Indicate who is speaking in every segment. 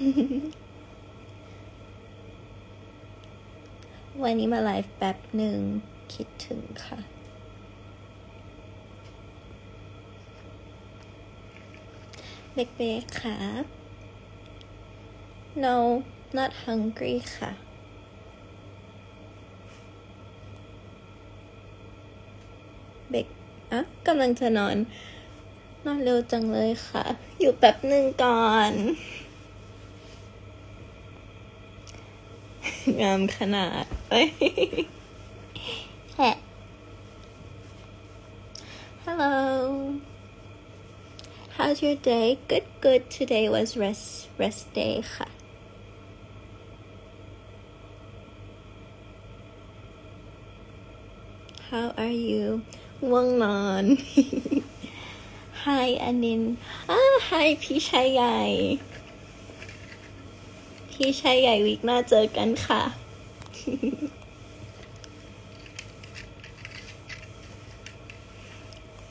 Speaker 1: วันนี้มาไลฟ์แป๊บหนึ่งคิดถึงค่ะ เบกเบกครับ no not hungry ค่ะ เบกอะกำลังจะนอน นอนเร็วจังเลยค่ะ อยู่แป๊บหนึ่งก่อน งามขนาดเอ้ยแฮะ Hello How's your day Good good today was rest rest day ค่ะ How are you ง่วงนอน Hi อนินอ่า Hi พี่ชายใหญ่ พี่ชายใหญ่วิกหน้าเจอกันค่ะ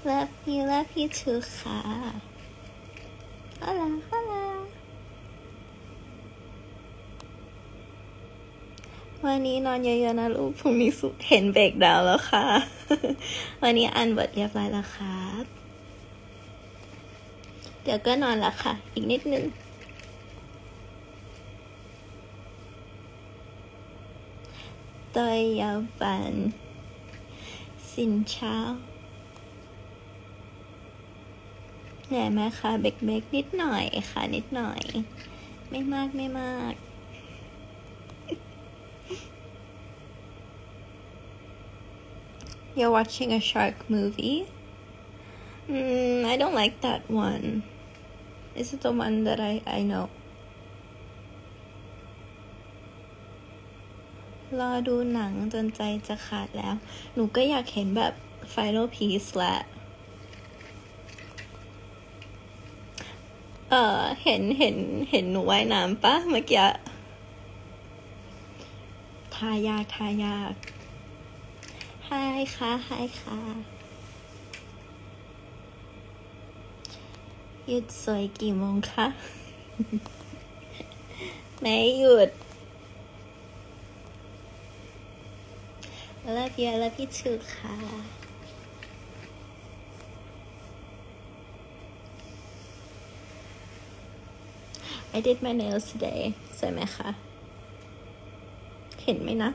Speaker 1: Love you love you too ค่ะ Hola hola วันนี้นอนเยอะๆนะลูกพรุ่งนี้สุเห็นเบรกดาวน์แล้วค่ะ วันนี้อ่านบทเรียบร้อยแล้วครับ เดี๋ยวก็นอนแล้วค่ะ อีกนิดนึง tôi yêu bạn xin chào เหนื่อยไหมคะเบกเบกนิดหน่อยค่ะ นิดหน่อย ไม่มากไม่มาก You're watching a shark movie? Mm, I don't like that one. Is it the one that I, I know? รอดูหนังจนใจจะขาดแล้ว หนูก็อยากเห็นแบบ Final Piece แหละ เออเห็นเห็นเห็นหนูว่ายน้ำปะเมื่อกี้ทายากทายากไฮค่ะไฮค่ะหยุดสวยกี่โมงคะ ไม่หยุด I love you I love you too ค่ะ I did my nails today สวยไหมคะ เห็นไหมนะ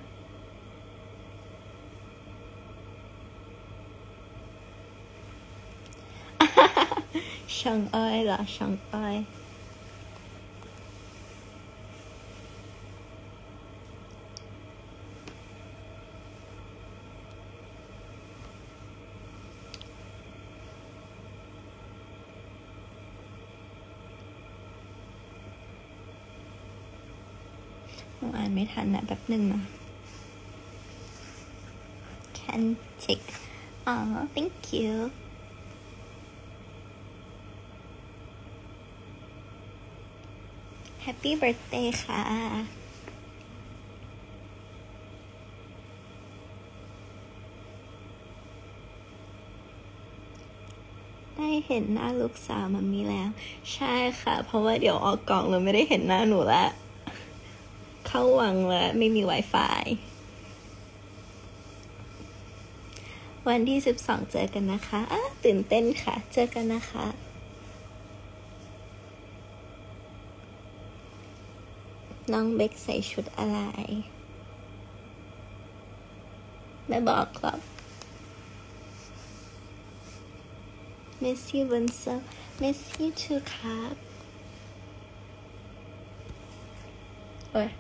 Speaker 1: ช่างอ้อยเหรอช่างอ้อย อ่านไม่ทันนะแบบหนึ่งนะ can take อ๋อ thank you Happy birthday ค่ะ ได้เห็นหน้าลูกสาวมันมีแล้ว ใช่ค่ะ เพราะว่าเดี๋ยวออกกล่องเราไม่ได้เห็นหน้าหนูแล้ว เข้าวังแล้วไม่มี Wi-Fi วันที่12เจอกันนะคะะตื่นเต้นค่ะ เจอกันนะคะ น้องเบกใส่ชุดอะไร ไม่บอกครับ Miss you บนเซ Miss you too ครับโอ้ย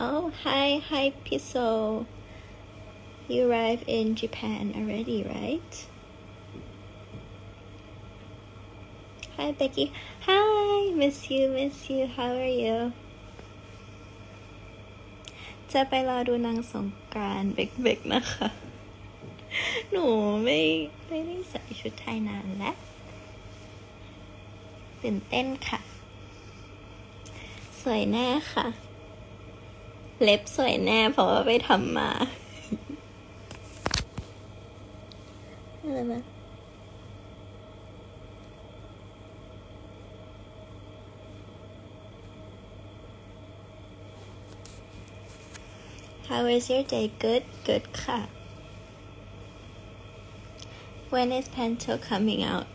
Speaker 1: Oh, hi, hi, Piso. You arrived in Japan already, right? Hi, Becky. Hi, miss you, miss you. How are you? จะไปรอดูนางสงกรานต์เบกๆนะคะ หนูไม่ไม่ได้ใส่ชุดไทยนานแล้ว ตื่นเต้นค่ะ สวยแน่ค่ะ เล็บสวยแน่เพราะว่าไปทำมาอะไรบ้าง How is your day? Good, good ค่ะ When is Panto coming out?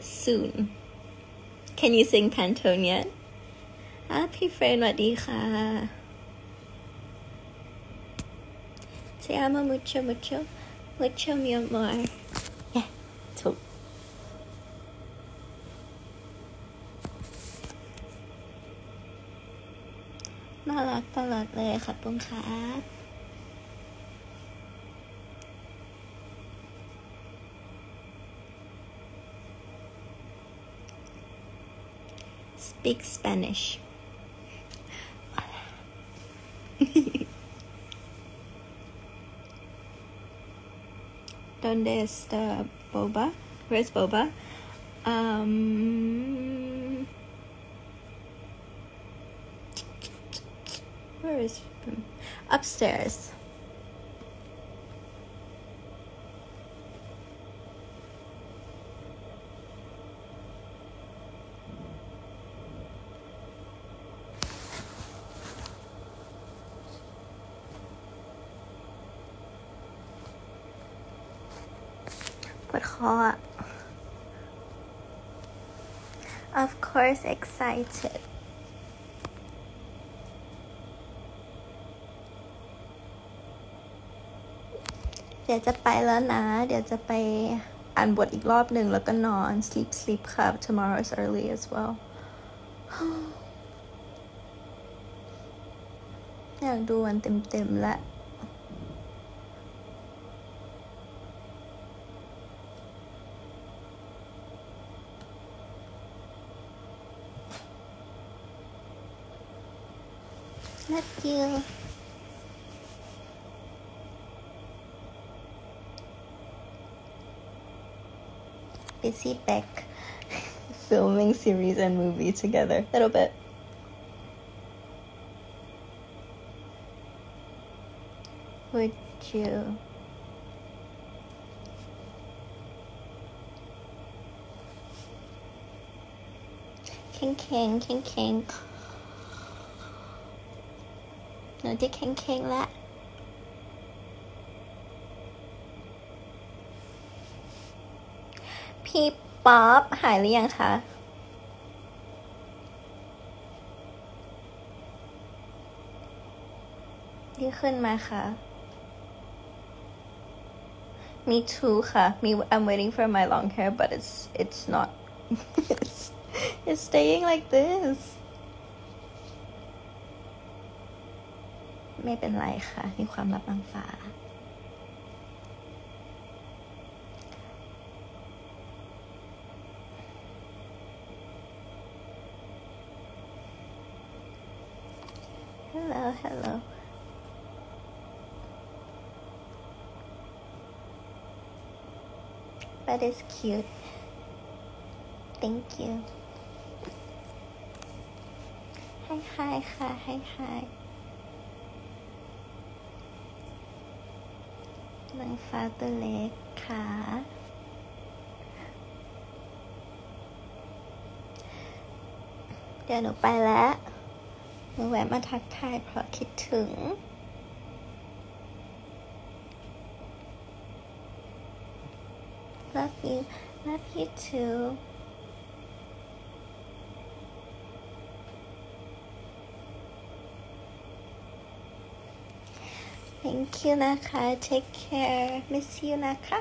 Speaker 1: Soon. Can you sing Pantone yet? อะพี่เฟรนสวัสดีค่ะ Te amo mucho, mucho, mucho mi amor. Yeah, ถูก น่ารักตลอดเลยขอบคุณครับ Speak Spanish. ¿Dónde está Boba? Where's Boba? Um, where is ปวดคออะ Of course excited เดี๋ยวจะไปแล้วนะ เดี๋ยวจะไปอ่านบทอีกรอบหนึ่งแล้วก็นอน sleep sleep ค่ะ tomorrow is early as well อยากดูวันเต็มๆแล้ว Love you. Busy back filming series and movie together. Little bit. Would you? King King King King หนูจะเค็งๆแล้วพี่ป๊อปหายหรือยังคะดีขึ้นไหมคะ Me too ค่ะ Me I'm waiting for my long hair but it's it's not it's it's staying like this ไม่เป็นไรค่ะมีความลับบางฟ้า Hello, hello. That is cute. Thank you. Hi, hi ค่ะ Hi, hi. นางฟ้าตัวเล็กค่ะเดี๋ยวหนูไปแล้วหนูแวะมาทักทายเพราะคิดถึง Love you Love you too Thank you นะคะ Take care Miss you นะคะ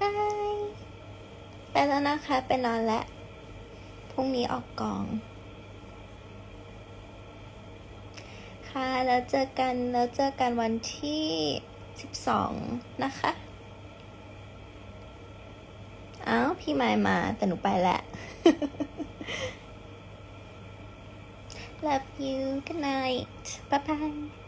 Speaker 1: Bye ไปแล้วนะคะ ไปนอนแล้ว พรุ่งนี้ออกกอง ค่ะ แล้วเจอกัน แล้วเจอกันวันที่ 12 นะคะ อ้าว พี่ไมายมา แต่หนูไปแล้ว Love you. Good night. Bye bye.